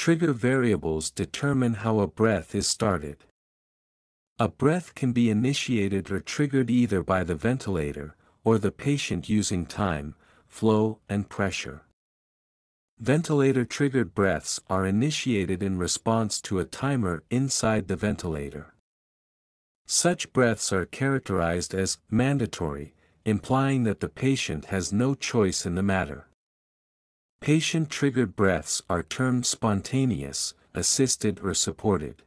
Trigger variables determine how a breath is started. A breath can be initiated or triggered either by the ventilator, or the patient using time, flow, and pressure. Ventilator-triggered breaths are initiated in response to a timer inside the ventilator. Such breaths are characterized as mandatory, implying that the patient has no choice in the matter. Patient-triggered breaths are termed spontaneous, assisted or supported.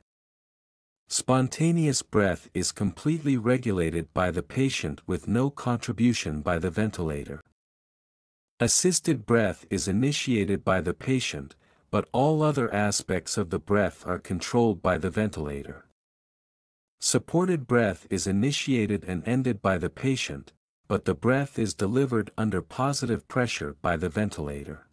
Spontaneous breath is completely regulated by the patient with no contribution by the ventilator. Assisted breath is initiated by the patient, but all other aspects of the breath are controlled by the ventilator. Supported breath is initiated and ended by the patient, but the breath is delivered under positive pressure by the ventilator.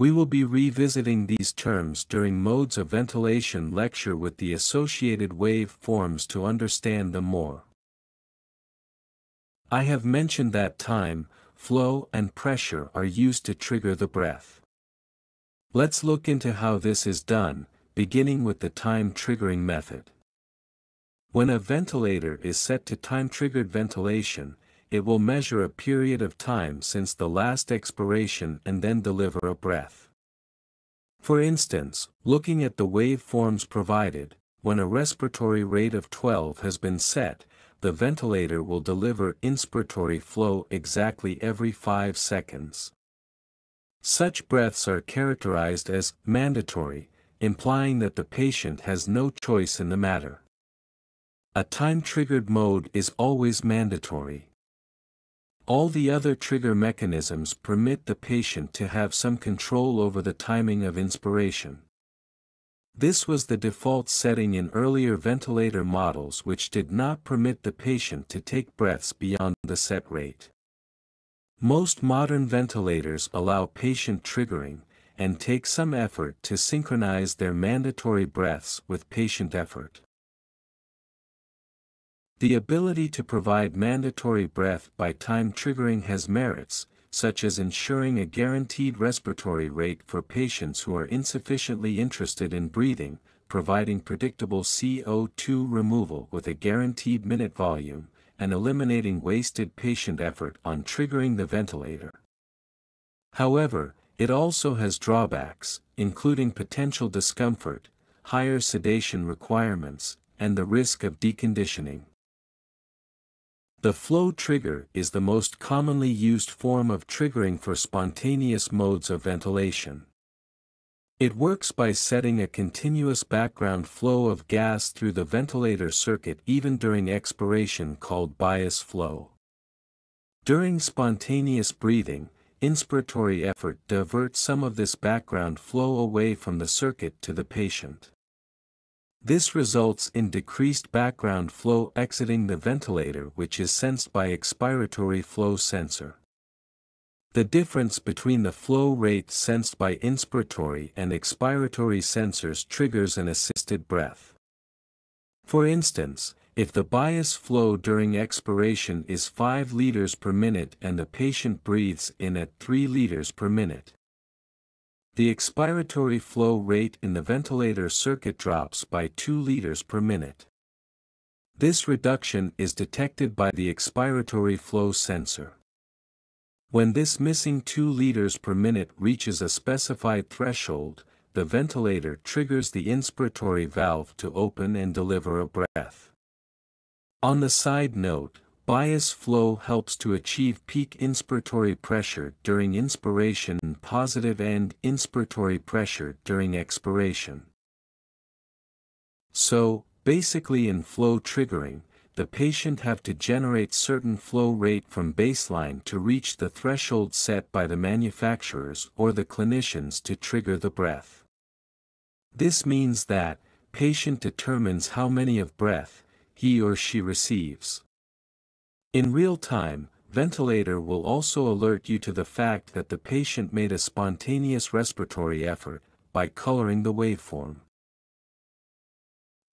We will be revisiting these terms during modes of ventilation lecture with the associated wave forms to understand them more. I have mentioned that time, flow and pressure are used to trigger the breath. Let's look into how this is done, beginning with the time triggering method. When a ventilator is set to time-triggered ventilation, it will measure a period of time since the last expiration and then deliver a breath. For instance, looking at the waveforms provided, when a respiratory rate of 12 has been set, the ventilator will deliver inspiratory flow exactly every 5 seconds. Such breaths are characterized as mandatory, implying that the patient has no choice in the matter. A time-triggered mode is always mandatory. All the other trigger mechanisms permit the patient to have some control over the timing of inspiration. This was the default setting in earlier ventilator models which did not permit the patient to take breaths beyond the set rate. Most modern ventilators allow patient triggering, and take some effort to synchronize their mandatory breaths with patient effort. The ability to provide mandatory breath by time triggering has merits, such as ensuring a guaranteed respiratory rate for patients who are insufficiently interested in breathing, providing predictable CO2 removal with a guaranteed minute volume, and eliminating wasted patient effort on triggering the ventilator. However, it also has drawbacks, including potential discomfort, higher sedation requirements, and the risk of deconditioning. The flow trigger is the most commonly used form of triggering for spontaneous modes of ventilation. It works by setting a continuous background flow of gas through the ventilator circuit even during expiration called bias flow. During spontaneous breathing, inspiratory effort diverts some of this background flow away from the circuit to the patient. This results in decreased background flow exiting the ventilator which is sensed by expiratory flow sensor. The difference between the flow rate sensed by inspiratory and expiratory sensors triggers an assisted breath. For instance, if the bias flow during expiration is 5 liters per minute and the patient breathes in at 3 liters per minute, the expiratory flow rate in the ventilator circuit drops by 2 liters per minute. This reduction is detected by the expiratory flow sensor. When this missing 2 liters per minute reaches a specified threshold, the ventilator triggers the inspiratory valve to open and deliver a breath. On the side note, Bias flow helps to achieve peak inspiratory pressure during inspiration and positive end inspiratory pressure during expiration. So, basically in flow triggering, the patient have to generate certain flow rate from baseline to reach the threshold set by the manufacturers or the clinicians to trigger the breath. This means that, patient determines how many of breath, he or she receives. In real time, ventilator will also alert you to the fact that the patient made a spontaneous respiratory effort, by coloring the waveform.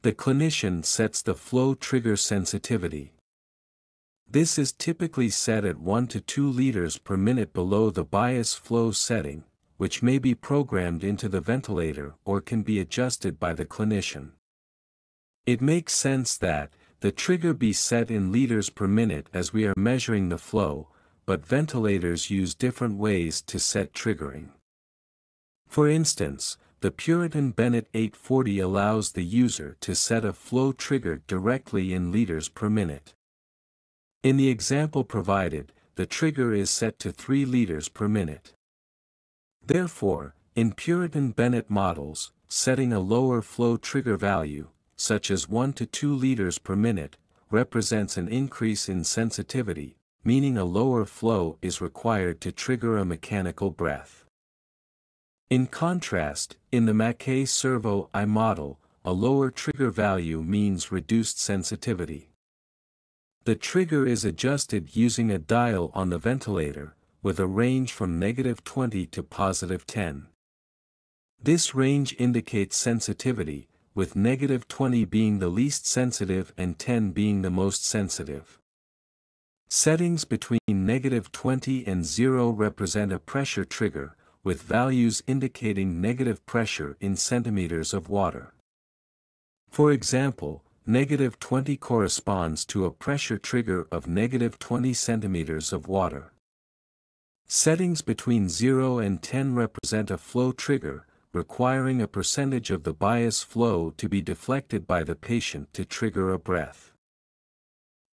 The clinician sets the flow trigger sensitivity. This is typically set at 1 to 2 liters per minute below the bias flow setting, which may be programmed into the ventilator or can be adjusted by the clinician. It makes sense that, the trigger be set in liters per minute as we are measuring the flow, but ventilators use different ways to set triggering. For instance, the Puritan Bennett 840 allows the user to set a flow trigger directly in liters per minute. In the example provided, the trigger is set to 3 liters per minute. Therefore, in Puritan Bennett models, setting a lower flow trigger value, such as 1 to 2 liters per minute, represents an increase in sensitivity, meaning a lower flow is required to trigger a mechanical breath. In contrast, in the Maquet Servo I model, a lower trigger value means reduced sensitivity. The trigger is adjusted using a dial on the ventilator, with a range from negative 20 to positive 10. This range indicates sensitivity, with negative 20 being the least sensitive and 10 being the most sensitive. Settings between negative 20 and 0 represent a pressure trigger, with values indicating negative pressure in centimeters of water. For example, negative 20 corresponds to a pressure trigger of negative 20 centimeters of water. Settings between 0 and 10 represent a flow trigger, requiring a percentage of the bias flow to be deflected by the patient to trigger a breath.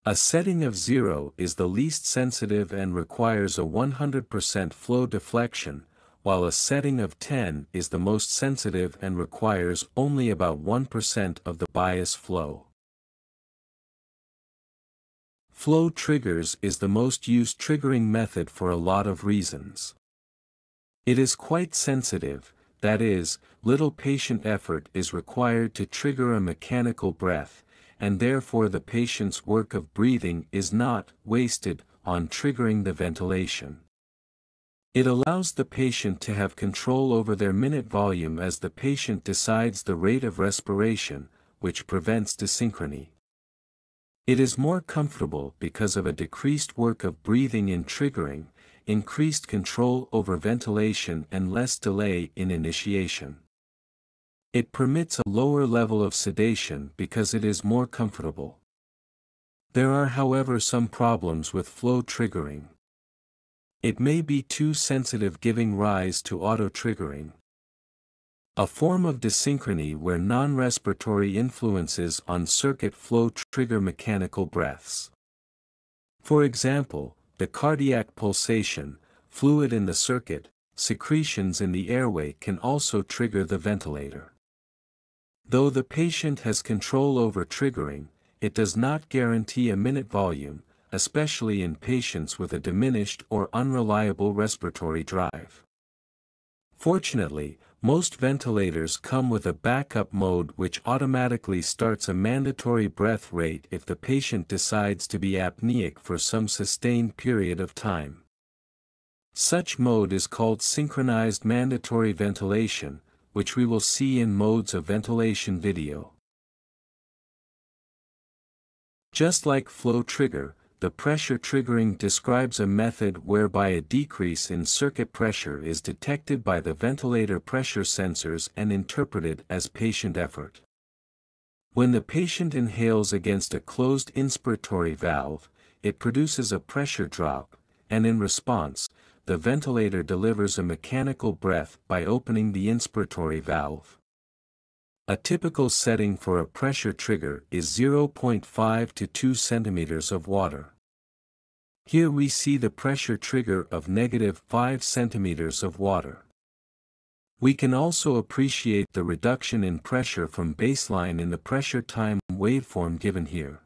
A setting of 0 is the least sensitive and requires a 100% flow deflection, while a setting of 10 is the most sensitive and requires only about 1% of the bias flow. Flow triggers is the most used triggering method for a lot of reasons. It is quite sensitive, that is, little patient effort is required to trigger a mechanical breath, and therefore the patient's work of breathing is not wasted on triggering the ventilation. It allows the patient to have control over their minute volume as the patient decides the rate of respiration, which prevents desynchrony. It is more comfortable because of a decreased work of breathing in triggering, increased control over ventilation and less delay in initiation. It permits a lower level of sedation because it is more comfortable. There are however some problems with flow triggering. It may be too sensitive giving rise to auto-triggering. A form of desynchrony where non-respiratory influences on circuit flow trigger mechanical breaths. For example, the cardiac pulsation, fluid in the circuit, secretions in the airway can also trigger the ventilator. Though the patient has control over triggering, it does not guarantee a minute volume, especially in patients with a diminished or unreliable respiratory drive. Fortunately, most ventilators come with a backup mode which automatically starts a mandatory breath rate if the patient decides to be apneic for some sustained period of time. Such mode is called synchronized mandatory ventilation, which we will see in modes of ventilation video. Just like flow trigger, the pressure triggering describes a method whereby a decrease in circuit pressure is detected by the ventilator pressure sensors and interpreted as patient effort. When the patient inhales against a closed inspiratory valve, it produces a pressure drop, and in response, the ventilator delivers a mechanical breath by opening the inspiratory valve. A typical setting for a pressure trigger is 0.5 to 2 centimeters of water. Here we see the pressure trigger of negative 5 centimeters of water. We can also appreciate the reduction in pressure from baseline in the pressure time waveform given here.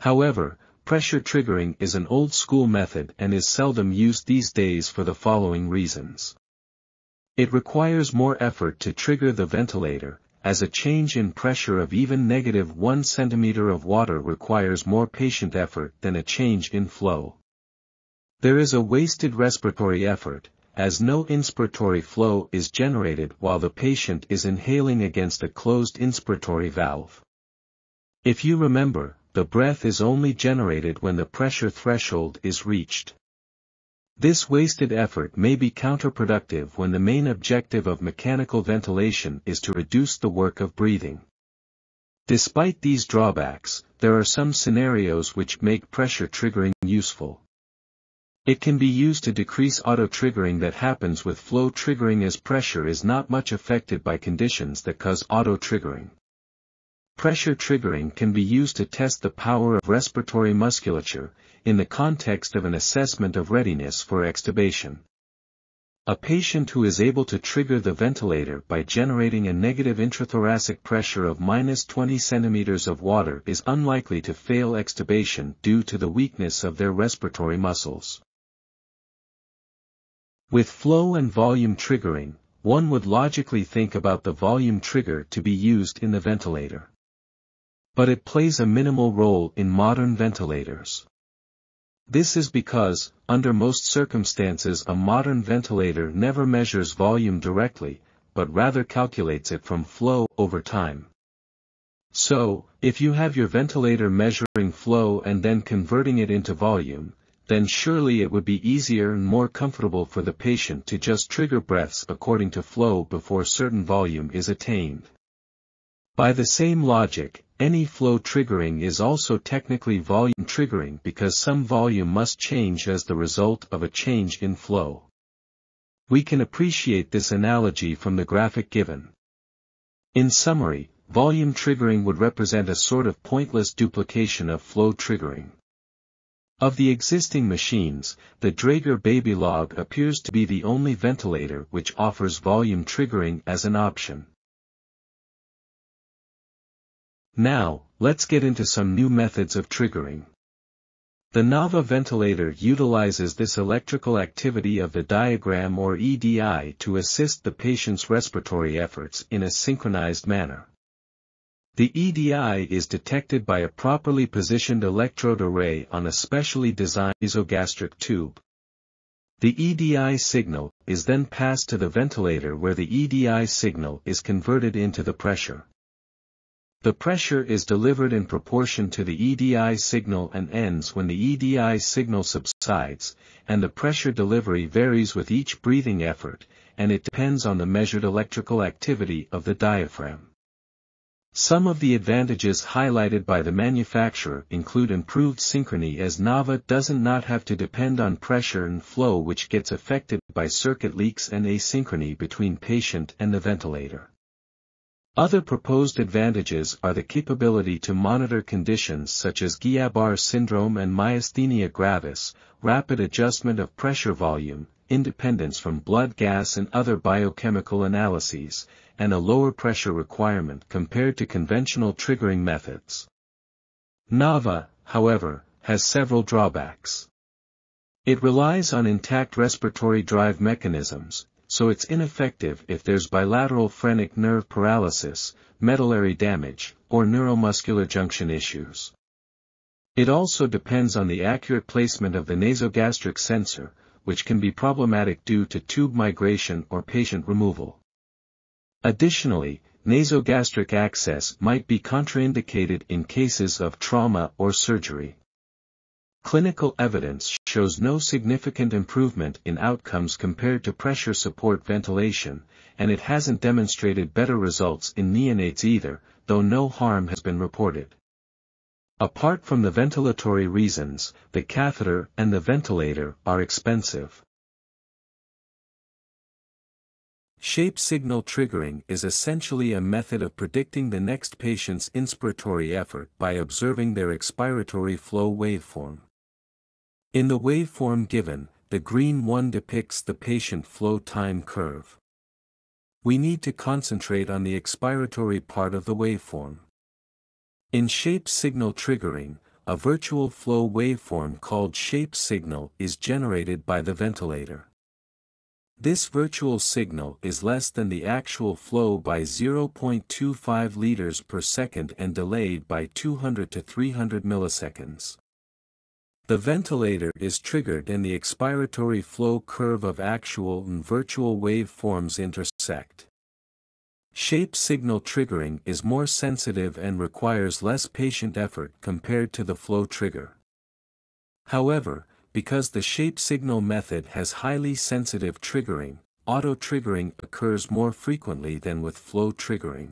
However, pressure triggering is an old school method and is seldom used these days for the following reasons. It requires more effort to trigger the ventilator, as a change in pressure of even negative 1 cm of water requires more patient effort than a change in flow. There is a wasted respiratory effort, as no inspiratory flow is generated while the patient is inhaling against a closed inspiratory valve. If you remember, the breath is only generated when the pressure threshold is reached. This wasted effort may be counterproductive when the main objective of mechanical ventilation is to reduce the work of breathing. Despite these drawbacks, there are some scenarios which make pressure triggering useful. It can be used to decrease auto-triggering that happens with flow triggering as pressure is not much affected by conditions that cause auto-triggering. Pressure triggering can be used to test the power of respiratory musculature, in the context of an assessment of readiness for extubation. A patient who is able to trigger the ventilator by generating a negative intrathoracic pressure of minus 20 centimeters of water is unlikely to fail extubation due to the weakness of their respiratory muscles. With flow and volume triggering, one would logically think about the volume trigger to be used in the ventilator. But it plays a minimal role in modern ventilators. This is because, under most circumstances a modern ventilator never measures volume directly, but rather calculates it from flow over time. So, if you have your ventilator measuring flow and then converting it into volume, then surely it would be easier and more comfortable for the patient to just trigger breaths according to flow before certain volume is attained. By the same logic, any flow triggering is also technically volume triggering because some volume must change as the result of a change in flow. We can appreciate this analogy from the graphic given. In summary, volume triggering would represent a sort of pointless duplication of flow triggering. Of the existing machines, the Draeger Babylog appears to be the only ventilator which offers volume triggering as an option. Now, let's get into some new methods of triggering. The NAVA ventilator utilizes this electrical activity of the diaphragm or EDI to assist the patient's respiratory efforts in a synchronized manner. The EDI is detected by a properly positioned electrode array on a specially designed esogastric tube. The EDI signal is then passed to the ventilator where the EDI signal is converted into the pressure. The pressure is delivered in proportion to the EDI signal and ends when the EDI signal subsides, and the pressure delivery varies with each breathing effort, and it depends on the measured electrical activity of the diaphragm. Some of the advantages highlighted by the manufacturer include improved synchrony as NAVA doesn't not have to depend on pressure and flow which gets affected by circuit leaks and asynchrony between patient and the ventilator. Other proposed advantages are the capability to monitor conditions such as Guillain-Barré syndrome and myasthenia gravis, rapid adjustment of pressure volume, independence from blood gas and other biochemical analyses, and a lower pressure requirement compared to conventional triggering methods. NAVA, however, has several drawbacks. It relies on intact respiratory drive mechanisms, so it's ineffective if there's bilateral phrenic nerve paralysis, medullary damage, or neuromuscular junction issues. It also depends on the accurate placement of the nasogastric sensor, which can be problematic due to tube migration or patient removal. Additionally, nasogastric access might be contraindicated in cases of trauma or surgery. Clinical evidence shows no significant improvement in outcomes compared to pressure support ventilation, and it hasn't demonstrated better results in neonates either, though no harm has been reported. Apart from the ventilatory reasons, the catheter and the ventilator are expensive. Shape signal triggering is essentially a method of predicting the next patient's inspiratory effort by observing their expiratory flow waveform. In the waveform given, the green one depicts the patient flow time curve. We need to concentrate on the expiratory part of the waveform. In shape signal triggering, a virtual flow waveform called shape signal is generated by the ventilator. This virtual signal is less than the actual flow by 0.25 liters per second and delayed by 200 to 300 milliseconds. The ventilator is triggered and the expiratory flow curve of actual and virtual waveforms intersect. Shape signal triggering is more sensitive and requires less patient effort compared to the flow trigger. However, Because the shape signal method has highly sensitive triggering, auto-triggering occurs more frequently than with flow triggering.